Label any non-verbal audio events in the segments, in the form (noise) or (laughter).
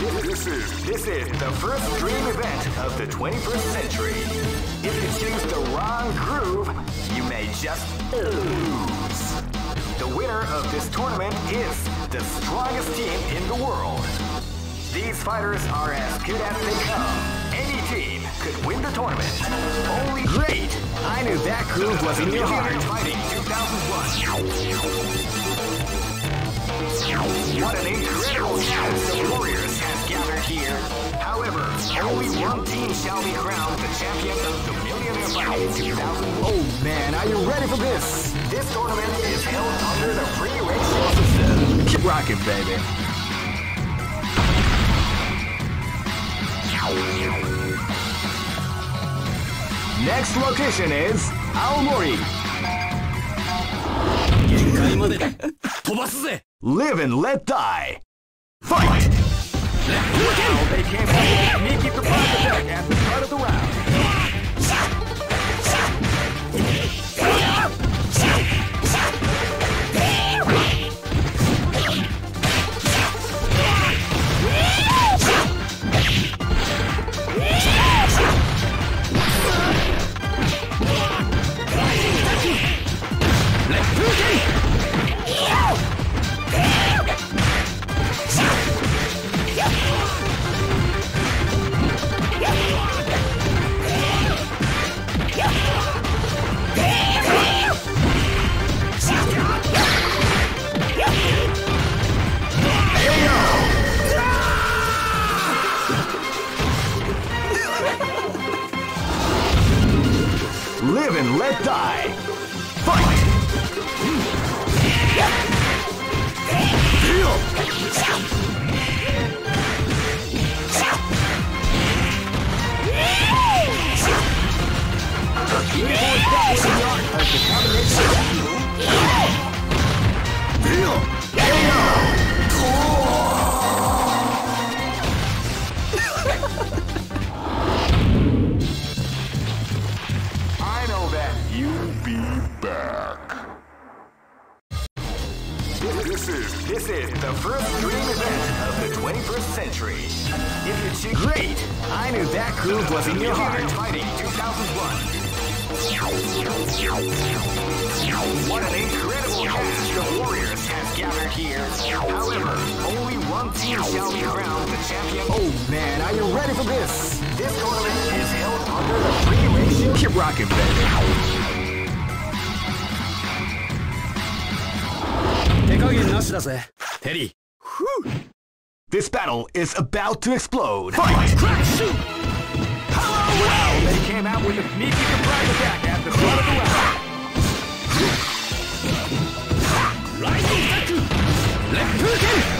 This is this is the first dream event of the 21st century. If you choose the wrong groove, you may just lose. The winner of this tournament is the strongest team in the world. These fighters are as good as they come. Any team could win the tournament. Only Great! I knew that groove was in your heart. Fighting 2001. What an incredible cast of warriors here. However, only one team shall be crowned the champion of the Millionaire Fight Oh man, are you ready for this? This tournament is held under the free ratio system. Keep rocking, baby. Next location is Aomori. Live and let die. Fight! Fight. Well, they came out with a sneaky surprise attack at the start of the round. And let die. Teddy. Whew. This battle is about to explode. Fight! Fight. Crack! Shoot! They came out with a sneaky surprise attack at the of the round. Let's!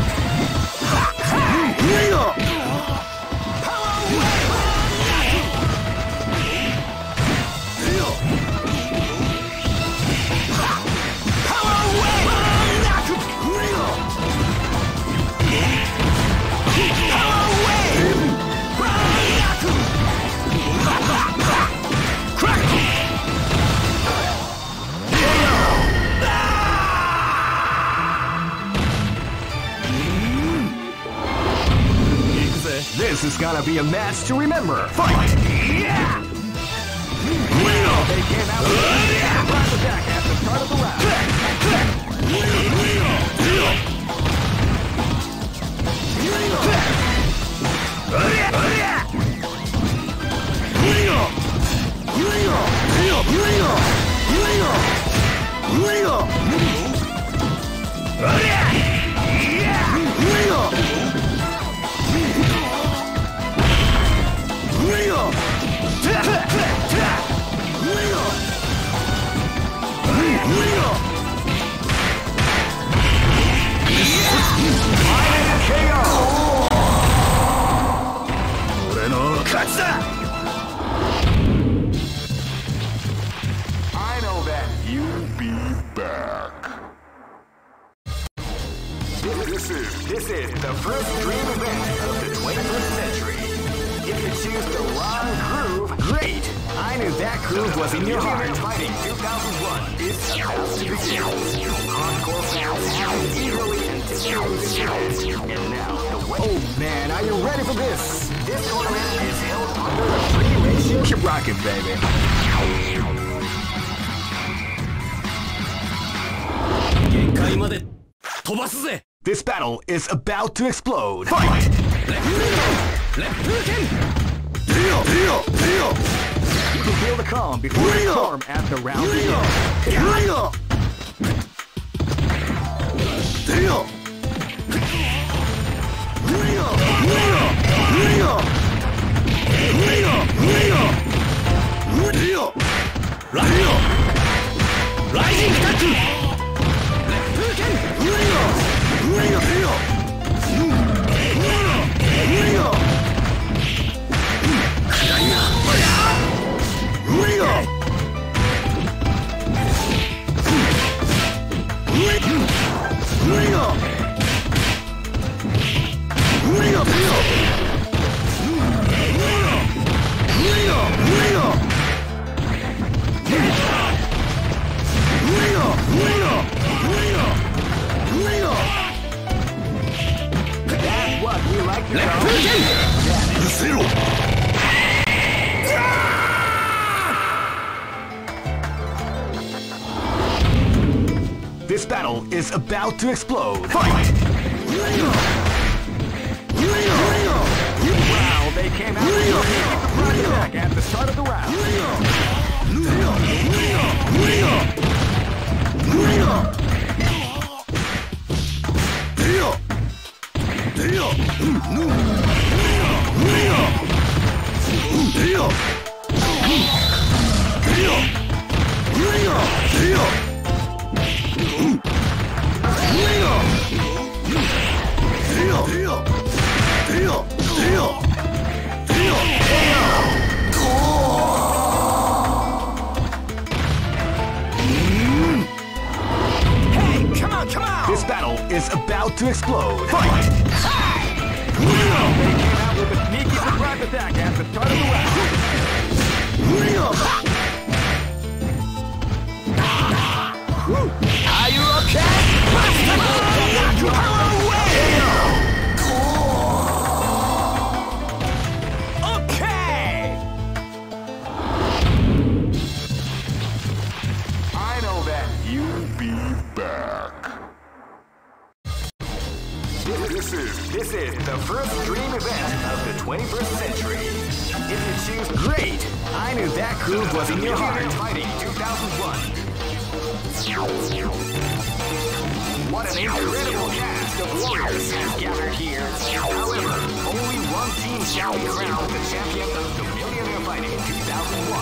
Power This is gonna be a match to remember. Fight! Yeah! They came out with a attack at the start of the round. Man, are you ready for this? This tournament is held under a free ratio. Keep rocking, baby. This battle is about to explode. Fight! You can feel the calm before the storm after round Deal! Rio! Explode. 2001. What an incredible cast of warriors has gathered here. However, only one team shall be crowned the champion of the Millionaire Fighting 2001.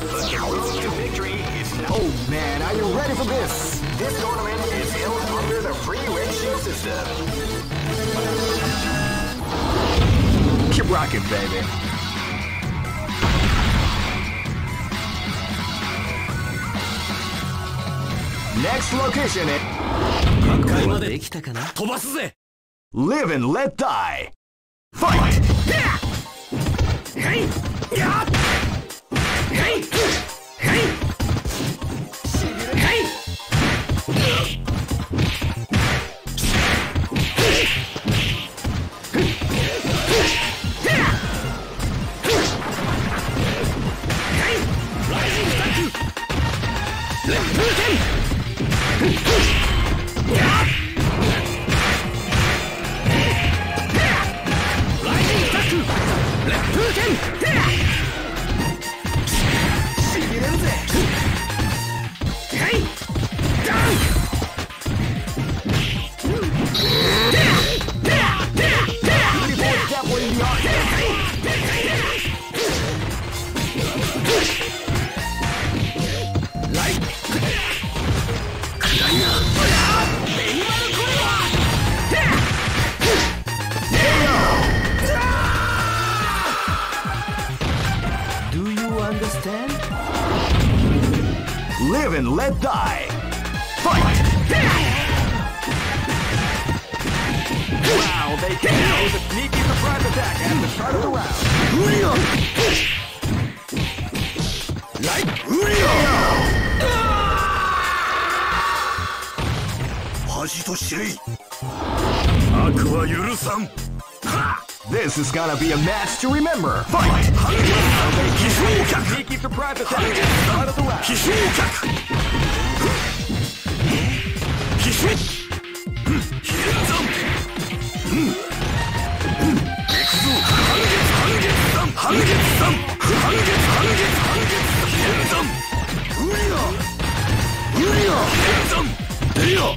But the road to victory is not. Oh man, are you ready for this? This tournament is held under the free ratio system. Keep rocking, baby. Next location is 限界までできたかな飛ばすぜ Live and Let Die. へいやっへいへいへい Hey! (laughs) This is gonna be a match to remember. Fight! Sneaky surprise attack at the start of the round. 奇襲半月三半月半月半月ヒレザンウリアウリアヒレザンディア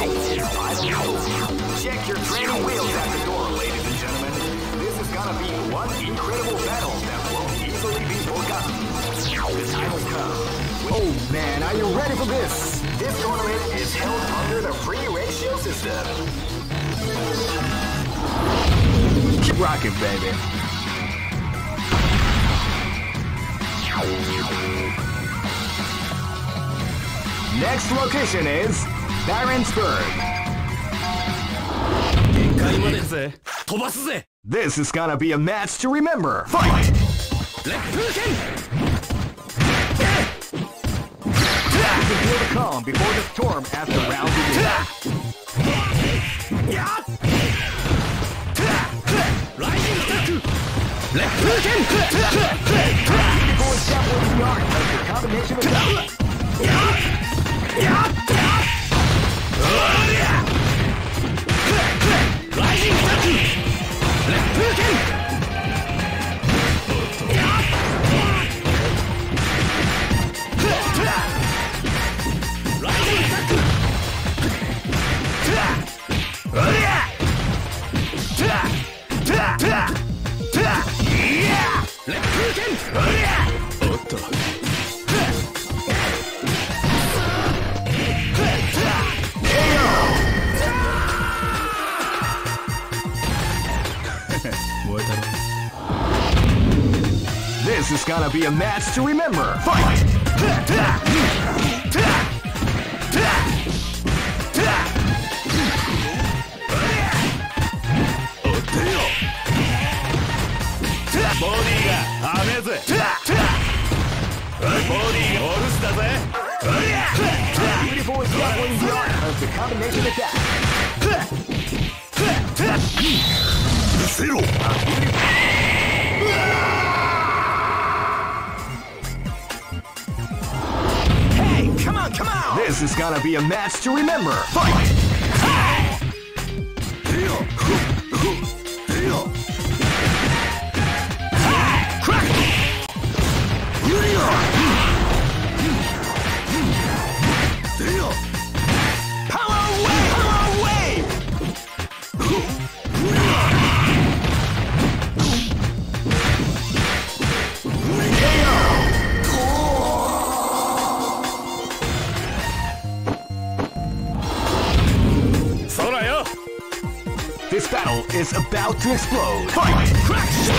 Check your training wheels at the door, ladies and gentlemen. This is gonna be one incredible battle that won't easily be forgotten. The time has come. Oh man, are you ready for this? This tournament is held under the free ratio system. Keep rocking, baby. Next location is Barentsburg. This is gonna be a match to remember. Fight! To feel the calm before the storm as the round begins. Let's! Before the art of the combination of be a match to remember. Fight! Combination attack. せ come on! This is gonna be a match to remember. Fight! て is about to explode. Fight! Wow,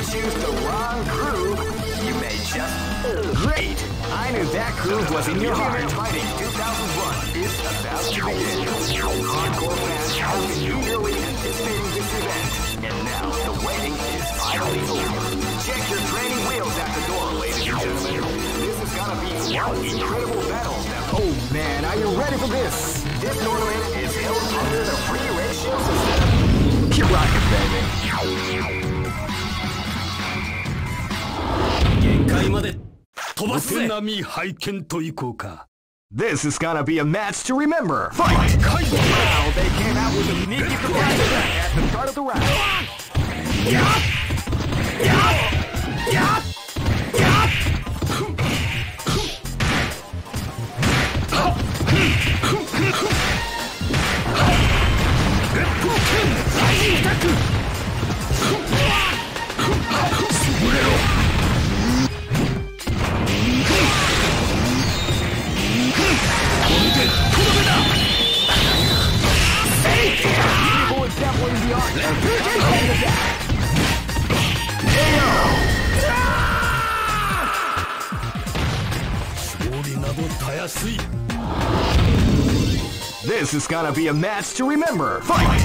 You choose the wrong groove, you may just Great! I knew that groove was in your heart. Fighting 2001 is about to begin. Hardcore fans have been eagerly anticipating this event, and now the waiting is finally over. Check your training wheels at the door, ladies and gentlemen. This is gonna be one incredible battle that Oh man, are you ready for this? this tournament is held under the free ratio system. Keep rocking, baby. 界まで飛ばすぜ並み拝見といこうか This is gonna be a match to remember. Fight! Wow, they came out with a sneaky surprise attack at the start of the round. Evil is gonna be a match to remember. Fight!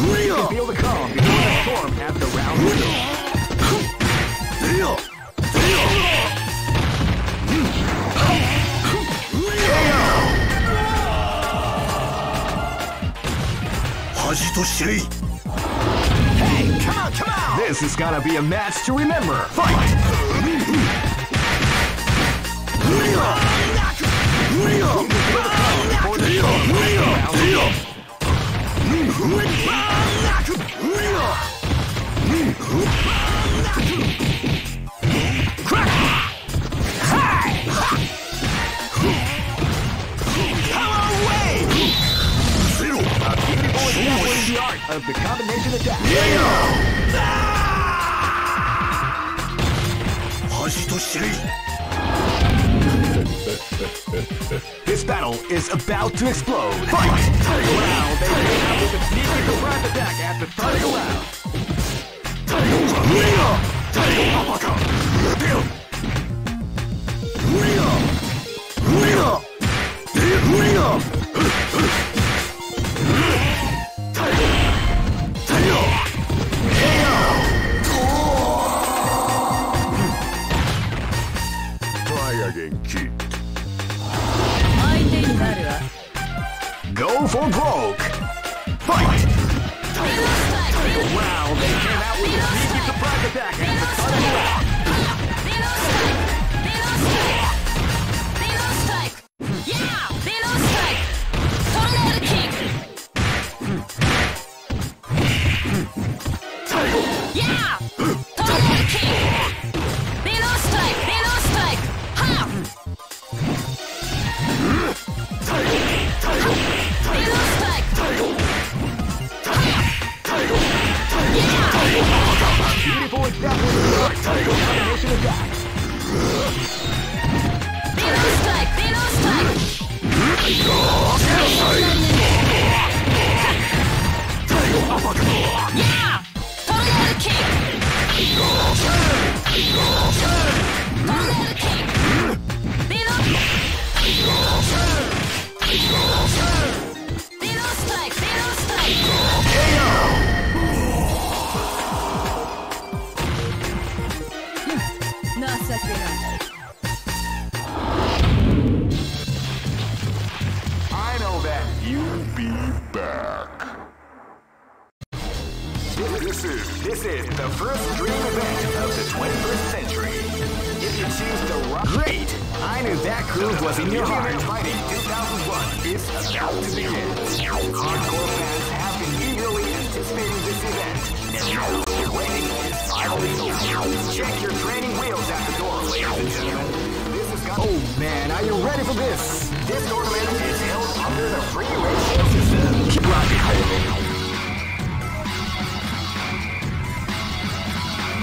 You can feel the calm before the storm round. Haji! Hey, come on, come on! This is gonna be a match to remember. Fight! 出击了や元気相手になるわ Go for broke! Fight! Wow, they came out with a sneaky surprise attack and! Yeah! Strike! Tornado kick! Yeah! Tornado kick!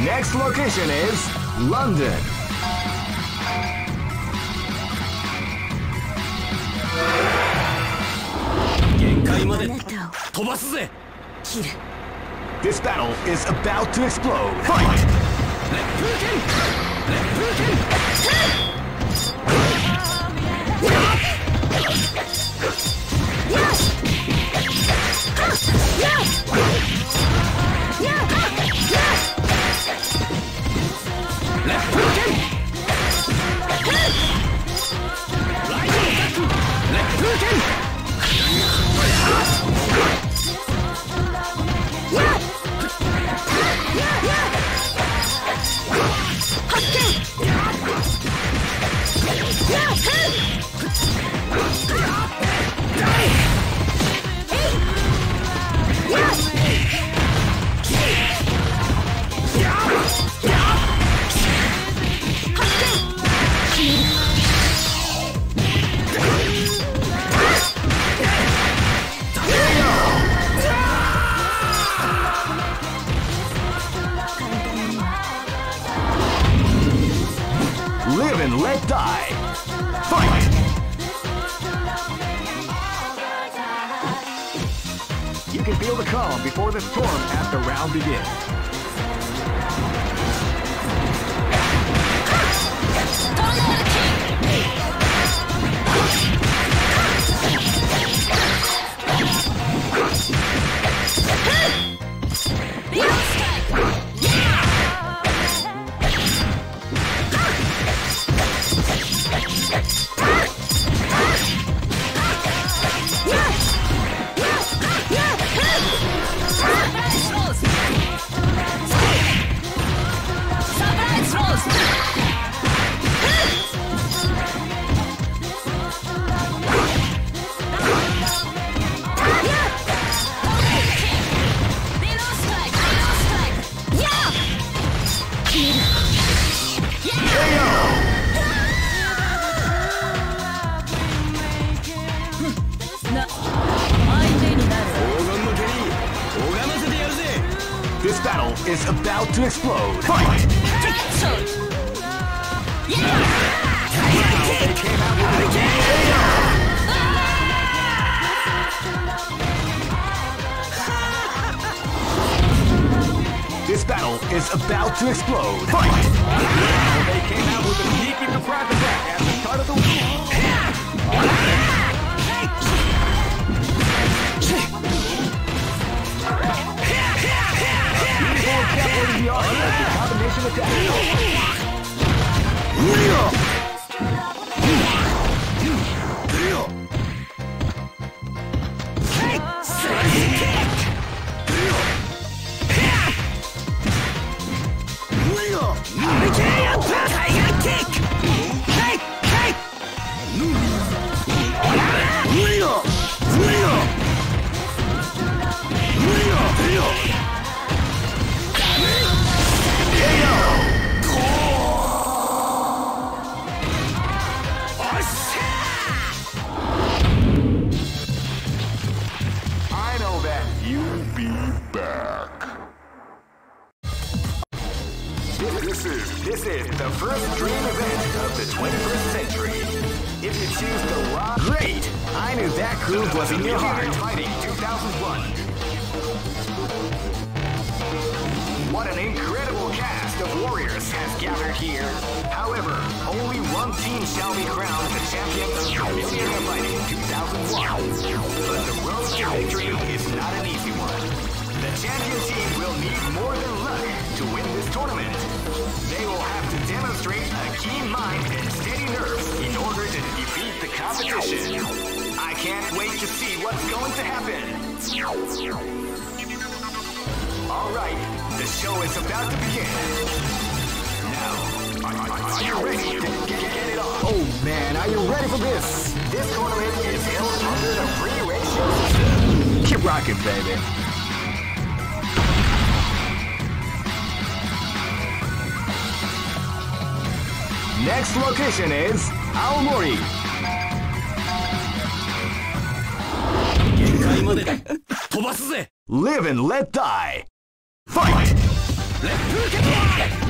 Next location is London. This battle is about to explode. Fight! Yes! Yes! Yes! Yes! Left hook! のか Great! I knew that groove was in your heart. Fighting 2001. What an incredible cast of warriors has gathered here. However, only one team shall be crowned the champion of Millionaire Fighting 2001. But the road to victory is not an easy one. The champion team will need more than luck to win this tournament. They will have to demonstrate a keen mind and steady nerves in order to competition. I can't wait to see what's going to happen. All right, the show is about to begin. Now, are, you ready to get, get it on? Oh man, are you ready for this? This tournament is held under the free ratio. Keep rocking, baby. Next location is Aomori. 限界まで飛ばすぜ Live and let die. Fight! 烈風剣